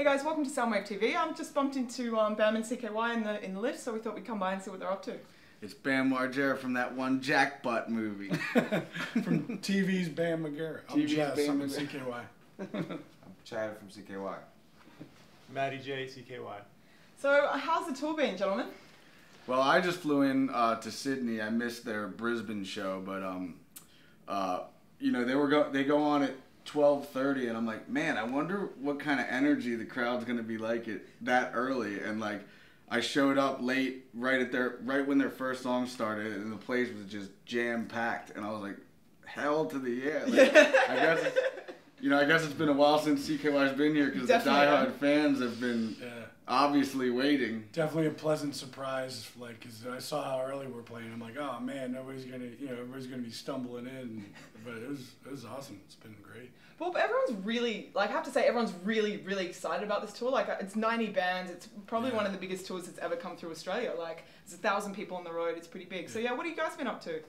Hey guys, welcome to Soundwave TV. I'm just bumped into um, Bam and CKY in the in the lift, so we thought we'd come by and see what they're up to. It's Bam Margera from that one Jackbutt movie. from TV's Bam Margera. I'm TV's Jess, Bam I'm in CKY. I'm Chad from CKY. Matty J, CKY. So, uh, how's the tour been, gentlemen? well, I just flew in uh, to Sydney. I missed their Brisbane show, but um, uh, you know they were go they go on at twelve thirty, and I'm like, man, I wonder what kind of energy the crowd's gonna be like it that early, and like. I showed up late, right at their, right when their first song started, and the place was just jam packed, and I was like, "Hell to the yeah!" Like, I guess, it's, you know, I guess it's been a while since CKY's been here because the Definitely, diehard yeah. fans have been Yeah. obviously waiting. Definitely a pleasant surprise, like, cause I saw how early we're playing. I'm like, oh man, nobody's gonna, you know, everybody's gonna be stumbling in. But it was, it was awesome. It's been great. Well, but everyone's really like I have to say everyone's really really excited about this tour. Like it's 90 bands. It's probably Yeah. one of the biggest tours that's ever come through Australia. Like there's a thousand people on the road. It's pretty big. So yeah, what have you guys been up to?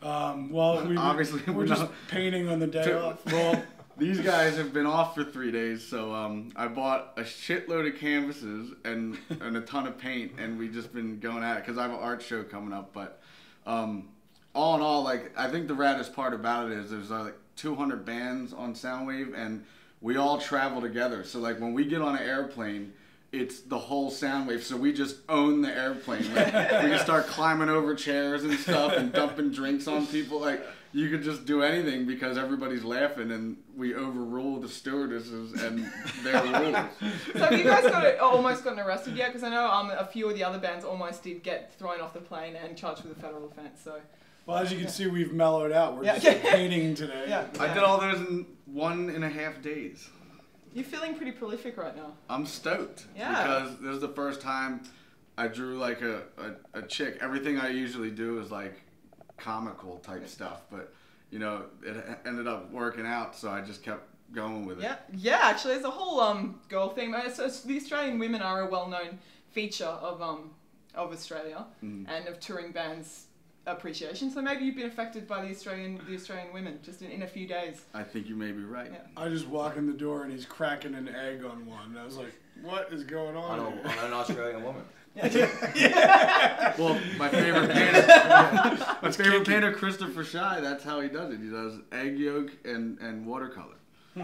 Um, well, we Obviously, we're we're just not- painting on the day To- off. well, these guys have been off for three days, so um, I bought a shitload of canvases and and a ton of paint, and we've just been going at it because I have an art show coming up. But um, all in all, like I think the raddest part about it is there's uh, like 200 bands on Soundwave, and we all travel together. So like when we get on an airplane. It's the whole Soundwave. so we just own the airplane. Like, we can start climbing over chairs and stuff and dumping drinks on people. Like you could just do anything because everybody's laughing and we overrule the stewardesses and their rules. So have you guys got it, almost gotten arrested yet? Because I know um, a few of the other bands almost did get thrown off the plane and charged with a federal offence. So Well, as you can see, we've mellowed out. We're Yeah. just painting today. Yeah. I did all those in one and a half days. You're feeling pretty prolific right now. I'm stoked Yeah. because this is the first time I drew like a, a, a chick. Everything I usually do is like comical type stuff, but you know it ended up working out, so I just kept going with it. Yeah, yeah. Actually, there's a whole um girl thing. Uh, So the Australian women are a well-known feature of um of Australia Mm. and of touring bands appreciation. So maybe you've been affected by the Australian the Australian women just in, in a few days. I think you may be right. Yeah. I just walk in the door and he's cracking an egg on one. And I was like, what is going on? On, a, on an Australian woman. Well, my favorite painter, my favorite painter, Christopher Shy. That's how he does it. He does egg yolk and and watercolor.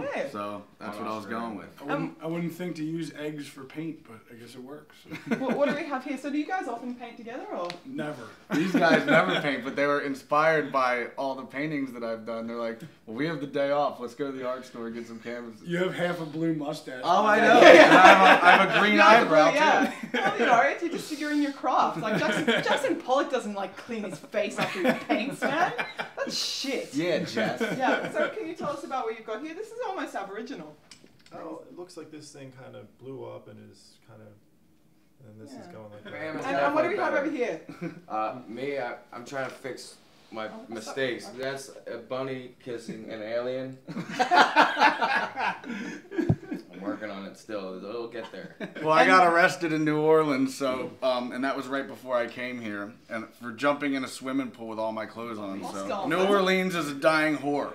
Hmm. Hey. So that's what I was going with. I wouldn't, um, I wouldn't think to use eggs for paint, but I guess it works. what, what do we have here? So do you guys often paint together or? Never. These guys never paint, but they were inspired by all the paintings that I've done. They're like, well, we have the day off. Let's go to the art store and get some canvases. You have half a blue mustache. Oh, I know. And I have a, I have a green Yeah, eyebrow yeah. too. Well, you know, it's, you're just figuring your craft. Like Jackson, Jackson Pollock doesn't like clean his face after he paints, man. That's shit. Yeah, Jess. Yeah. So can you tell us about what you've got here? This is almost Aboriginal. Oh, it looks like this thing kind of blew up and is kind of, and this is going like that. it's And, and what do we have better. over here? Uh, me, I, I'm trying to fix my Oh, what's up? mistakes. That's a bunny kissing an alien. I'm working on it still. It'll get there. Well, I got arrested in New Orleans, so um, and that was right before I came here, and for jumping in a swimming pool with all my clothes on. So. New Orleans is a dying whore.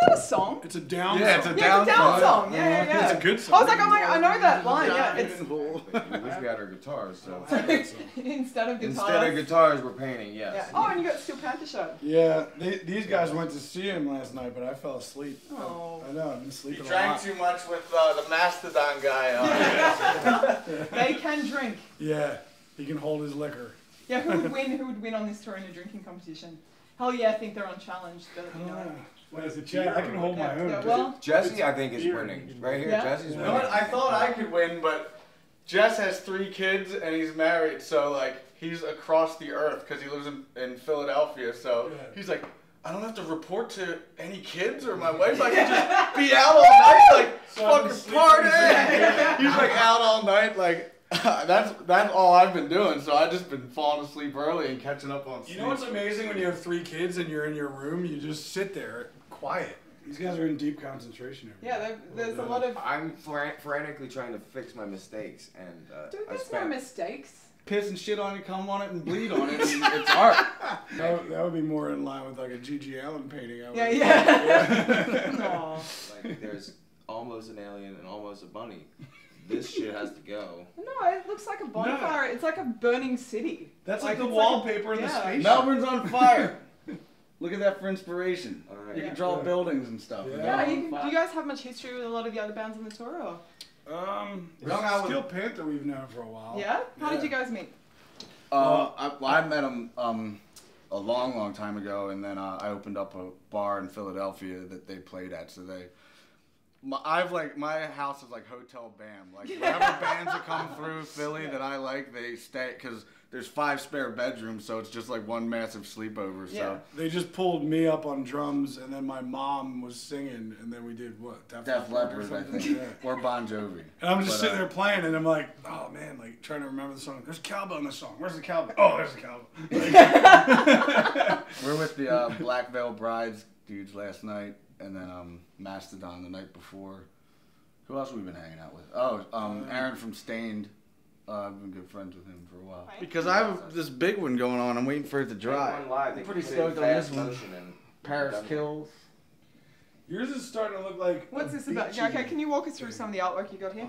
Isn't that a song? It's a Down Yeah, it's song. a Yeah, it's a Down song. song. Yeah, yeah, yeah. It's a good song. I was like, I'm like, I know that line. Yeah, it's whore. We wish we had our guitars. So instead of guitars. instead of guitars, we're painting. Yeah. Yes. Oh, and you got Steel Panther show. Yeah, they, these guys went to see him last night, but I fell asleep. I- Oh. I, know, I've been You sleeping a drank too much with uh, the Mastodon guy. Uh, They can drink. Yeah, he can hold his liquor. Yeah, who would win? Who would win on this tour in a drinking competition? Hell yeah, I think they're unchallenged. But, you don't know. Know. What is it, Chad? I can hold my own. yeah, well, Jesse, I think is winning. Right here, Yeah. Jesse's You winning. know what? I thought I could win, but Jess has three kids and he's married, so like he's across the earth because he lives in, in Philadelphia. So Yeah. he's like, I don't have to report to any kids or my wife. I can just be out all night, like So I've been fucking sleeping party. he's like out all night, like. that's that's all I've been doing. So I've just been falling asleep early and catching up on sleep. You know what's amazing when you have three kids and you're in your room? You just sit there, quiet. These guys are in deep concentration. Every yeah, there- there's a lot of. I'm fran- frantically trying to fix my mistakes, and uh, Dude, I there's no spent. mistakes. piss and shit on it, come on it, and bleed on it. And it's art. That, would- that would be more in line with like a G.G. Allen painting. I would Yeah, yeah. Aw. like there's almost an alien and almost a bunny. This shit has to go. No, it looks like a bonfire. It's like a burning city. That's like, the it's like a- wallpaper in the yeah. space. Melbourne's on fire. Look at that for inspiration. All right. You Yeah. can draw Yeah. buildings and stuff. Yeah. Yeah, you, do you guys have much history with a lot of the other bands on the tour? Or? Um, We hung out with- Steel Panther we've known for a while. Yeah? How did you guys meet? Uh, I, well, I met him um, a long, long time ago, and then uh, I opened up a bar in Philadelphia that they played at. So they, my, I've like my house is like Hotel Bam. Like whatever bands that come through Philly that I like, they stay because there's five spare bedrooms, so it's just like one massive sleepover. So Yeah. They just pulled me up on drums, and then my mom was singing, and then we did what? Def Leppard or Leppard, I think, Yeah. or Bon Jovi. And I'm just But, sitting uh, there playing, and I'm like, oh man, like trying to remember the song. There's cowbell in the song. Where's the cowbell? Oh, there's the cowbell. We're with the uh, Black Veil Brides dudes last night, and then um, Mastodon the night before. Who else have we been hanging out with? Oh, um, Aaron from Staind. Uh, I've been good friends with him for a while. Because I have this big one going on. I'm waiting for it to dry. One live. I'm pretty stoked in on this fast one. Paris. Kills. Yours is starting to look like. What's a this about? Yeah, okay, can you walk us through some of the artwork you got here?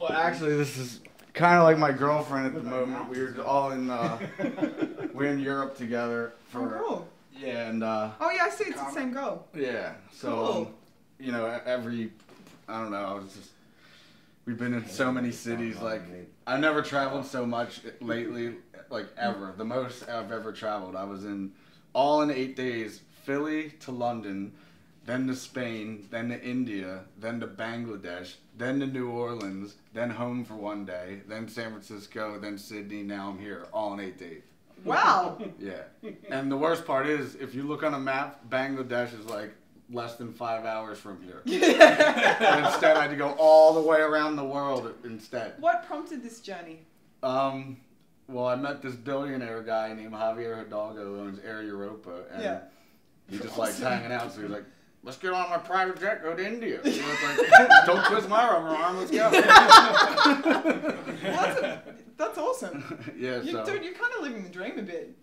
Well, actually, this is kind of like my girlfriend at the moment. We were all in uh, we're in Europe together Oh, for cool. Yeah, and uh, Oh, yeah, I see it's the same goal. Yeah. So, Cool. um, you know, every, I don't know, I was just, we've been in so many cities. Like, I've never traveled so much lately, like ever. The most I've ever traveled. I was in, all in eight days, Philly to London, then to Spain, then to India, then to Bangladesh, then to New Orleans, then home for one day, then San Francisco, then Sydney. Now I'm here, all in eight days. Wow. Yeah. And the worst part is, if you look on a map, Bangladesh is like less than five hours from here. and instead, I had to go all the way around the world instead. what prompted this journey? Um, well, I met this billionaire guy named Javier Hidalgo who owns Air Europa, and Yeah. he just likes hanging out. So he was like, "Let's get on my private jet, go to India." You know, it's like, "Don't twist my rubber arm, let's go." Well, that's, a, that's awesome. yeah, You, so dude, you're kind of living the dream a bit.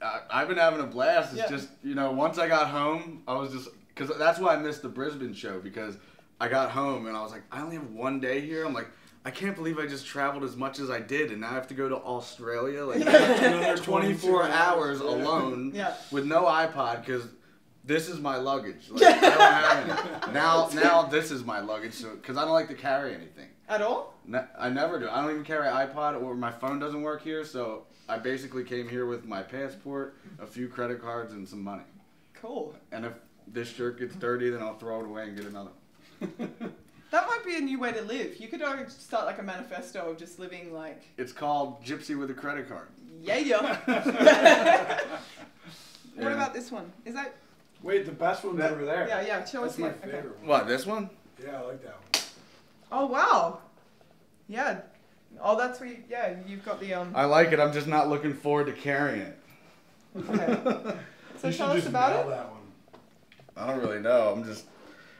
I, I've been having a blast. It's Yeah. just you know, once I got home, I was just because that's why I missed the Brisbane show because I got home and I was like, I only have one day here. I'm like, I can't believe I just traveled as much as I did, and now I have to go to Australia like Another 24 hours alone Yeah. with no iPod because. This is my luggage. Like, I don't have any. Now, now this is my luggage. So, because I don't like to carry anything. At all? Ne- I never do. I don't even carry iPod or my phone doesn't work here. So I basically came here with my passport, a few credit cards, and some money. Cool. And if this shirt gets dirty, then I'll throw it away and get another. That might be a new way to live. You could start like a manifesto of just living like, It's called Gypsy with a credit card. yeah, yeah. what Yeah. about this one? Is that? Wait, the best one's over there. Yeah, yeah. Show That's us my here. Okay. favorite one. What this one? Yeah, I like that one. Oh wow. Yeah. Oh, that's where. You, yeah, you've got the um. I like it. I'm just not looking forward to carrying it. Okay. So you should tell us just about nail it. that one. I don't really know. I'm just.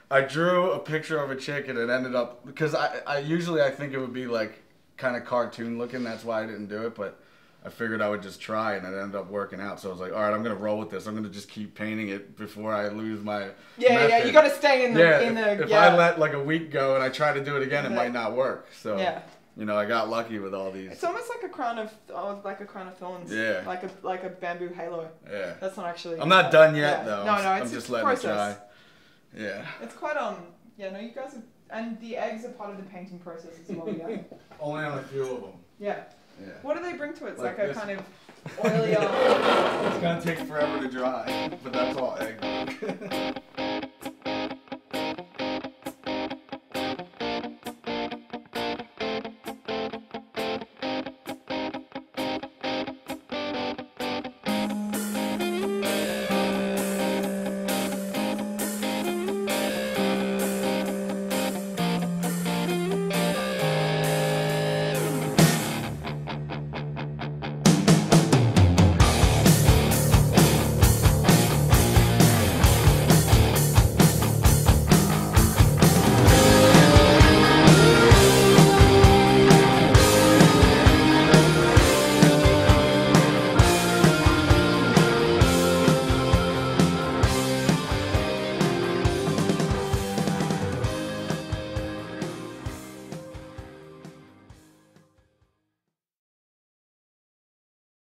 I drew a picture of a chick and it ended up because I, I usually I think it would be like kind of cartoon looking. That's why I didn't do it, but I figured I would just try and it ended up working out. So I was like, all right, I'm gonna roll with this. I'm gonna just keep painting it before I lose my. Yeah, yeah. You got to stay in the yeah, in the if, if yeah. I let like a week go and I try to do it again, it might not work. So yeah. you know, I got lucky with all these. It's almost like a crown of oh, like a crown of thorns. Yeah. Like a like a bamboo halo. Yeah, That's not actually. I'm not done yet yeah. though. No, I'm, no, I'm it's just a letting process. it dry. Yeah, It's quite um. Yeah, no, you guys are, and the eggs are part of the painting process as well. Yeah. only on a few of them. yeah. Yeah. What do they bring to it? It's Like like, a kind of oily. Uh, it's gonna take forever to dry, but that's all egg.